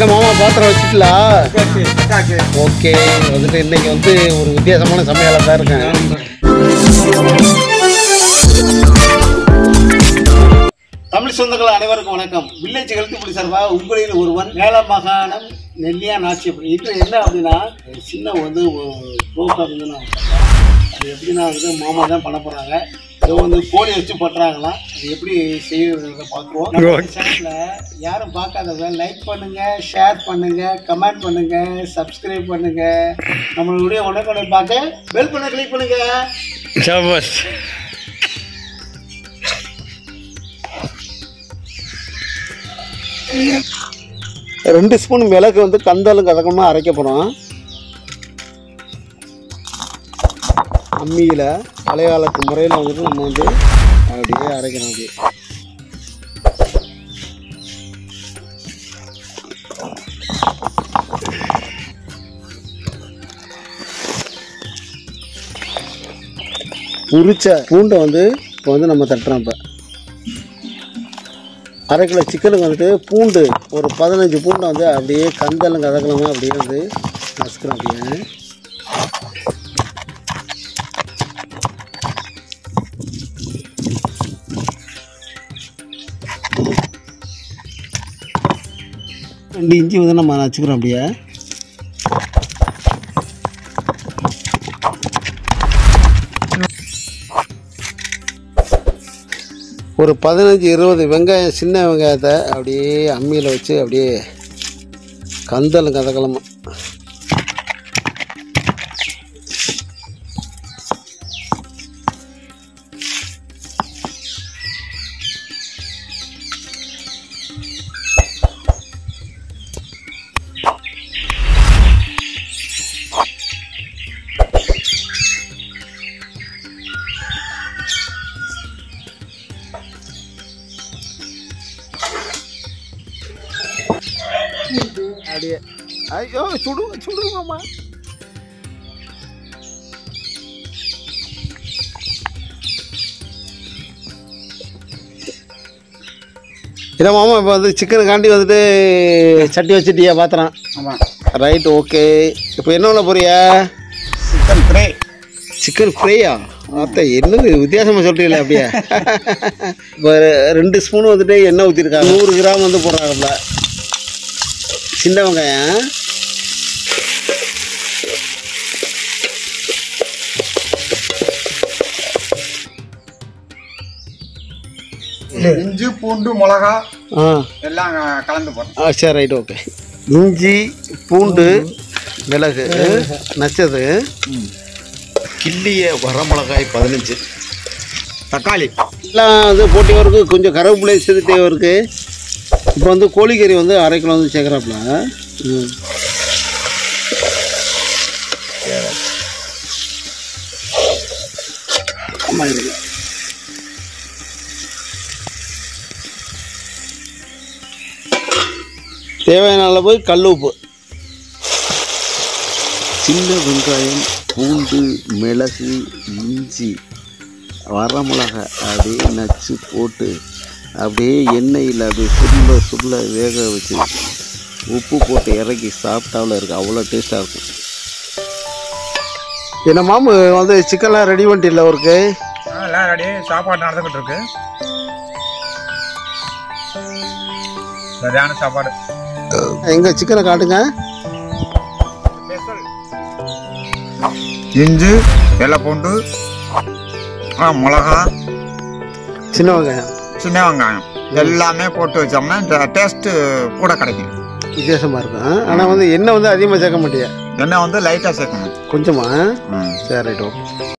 என்ன மாமா பாத்திரம் வச்சுட்டலா? ஓகே வந்துட்டு இன்னைக்கு வந்து ஒரு வித்தியாசமான சமையலாக தான் இருக்கேன். தமிழ் சொந்தங்கள் அனைவருக்கும் வணக்கம். வில்லேஜ் ஹெல்த் இப்படி சார்பா உங்களில் ஒருவன் மேல மாகாணம் நெல்லியா நாச்சியம் இது என்ன அப்படின்னா ஒரு சின்ன வந்து ப்ரோக்ராம் வந்து நான். அது எப்படின்னா வந்து மாமா தான் பண்ண போறாங்க. இது வந்து கோழி வச்சு பண்றாங்களாம். அது எப்படி செய்யறத பார்த்துருவோம். யாரும் பார்க்காதவங்க லைக் பண்ணுங்க ஷேர் பண்ணுங்க கமெண்ட் பண்ணுங்க சப்ஸ்கிரைப் பண்ணுங்க. நம்மளுடைய உடனே பார்க்க பெல் பண்ண கிளிக் பண்ணுங்க. ஷாபாஸ் ரெண்டு ஸ்பூன் மிளகு வந்து கந்தாலும் கதக்கமாக அரைக்க போகிறோம் அம்மியில். பழைய காலத்து முறையில் வந்துட்டு நம்ம வந்து அப்படியே அரைக்கணும் அப்படியே. உரிச்ச பூண்டை வந்து இப்போ வந்து நம்ம தட்டுறோம் இப்போ. அரை கிலோ சிக்கனுக்கு வந்துட்டு பூண்டு ஒரு பதினஞ்சு பூண்டை வந்து அப்படியே கந்தலும் கதக்கலங்க அப்படியே வந்து நசுக்கிறோம் அப்படியே. ரெண்டு இஞ்சி வந்து நம்ம நச்சுக்கிறோம் அப்படியே. ஒரு பதினஞ்சு இருபது வெங்காயம் சின்ன வெங்காயத்தை அப்படியே அம்மியில் வச்சு அப்படியே கந்தலும் கதக்கலமா அப்படியே. ஐயோ சுடுங்க சுடுங்கம்மா. இல்லை மாமா இப்போ வந்து சிக்கனுக்காண்டி வந்துட்டு சட்டி வச்சுட்டியா பாத்திரம் ஆமாம் ரைட் ஓகே இப்போ என்ன பண்ண போறியா? சிக்கன் ஃப்ரை சிக்கன் ஃப்ரையா அத்தை என்னது வித்தியாசமாக சொல்கிறீங்களே அப்படியே. இப்போ ரெண்டு ஸ்பூன் வந்துட்டு எண்ணெய் ஊற்றிருக்காங்க நூறு கிராம் வந்து போடுறாங்கல்ல. சின்ன வெங்காயம் இஞ்சி பூண்டு மிளகா ஆ. எல்லாம் கலந்து போடுறோம் ஆ சரி ரைட் ஓகே. இஞ்சி பூண்டு மிளகு நச்சது. கிள்ளிய வரமிளகாய் பதினஞ்சு. தக்காளி. எல்லாம் வந்து போட்டியவருக்கு கொஞ்சம் கருவேப்பிலை சேர்த்து தேவைருக்கு இப்போ வந்து கோழிக்கறி வந்து அரை கிலோ வந்து சேர்க்குறாப்புல தேவையான அளவு கல் உப்பு. சின்ன வெங்காயம் பூண்டு மிளகு இஞ்சி வரமிளகாய் அப்படியே நச்சு போட்டு அப்படியே எண்ணெயில் அப்படியே சுருள சுருள வேக வச்சு உப்பு போட்டு இறக்கி சாப்பிட்டாவில் இருக்கு. அவ்வளோ டேஸ்ட்டாக இருக்கும். என்ன மாமு வந்து சிக்கன்லாம் ரெடி பண்ணிட்டில்ல அவருக்கு? எல்லாம் ரெடி சாப்பாடு நடந்துக்கிட்டு இருக்கு. சரியான சாப்பாடு. எங்கள் சிக்கனை காட்டுங்க. இஞ்சி வெள்ளை பூண்டு மிளகா சின்ன வெங்காயம். சின்ன வெங்காயம் எல்லாமே போட்டு வச்சோம்னா இந்த டேஸ்ட்டு கூட கிடைக்கும். வித்தியாசமாக இருக்கும். ஆனால் வந்து எண்ணெய் வந்து அதிகமாக சேர்க்க மாட்டியா? எண்ணெய் வந்து லைட்டாக சேர்க்கணும். கொஞ்சமா? ம். சரி ரைட் ஓகே.